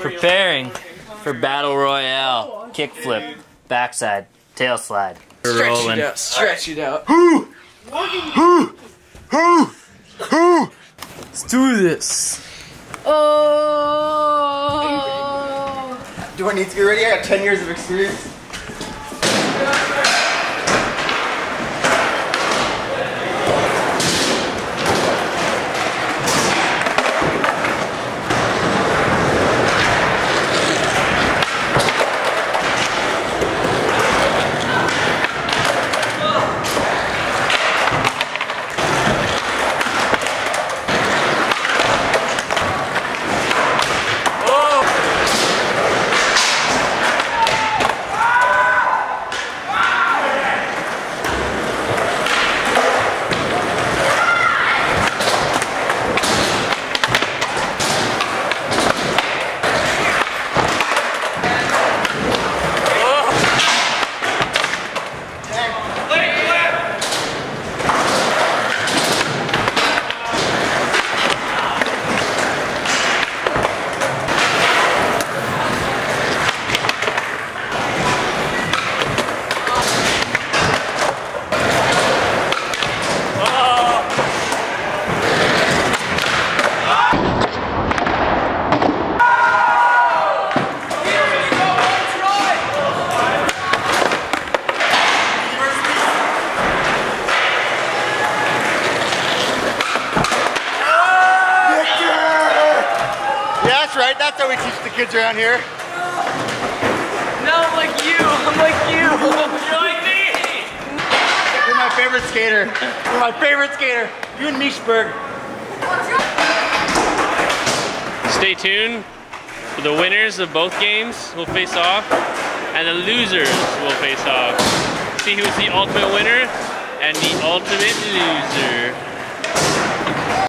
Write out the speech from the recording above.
Preparing for Battle Royale. Kickflip, backside, tail slide. We're Stretch rolling. it out. Stretch it out. Let's do this. Oh. Do I need to get ready? I got 10 years of experience. That's right. That's how we teach the kids around here. Now I'm like you. I'm like you. You're like me. You're my favorite skater. You're my favorite skater. You and Mischberg. Stay tuned for the winners of both games will face off, and the losers will face off. See who's the ultimate winner and the ultimate loser.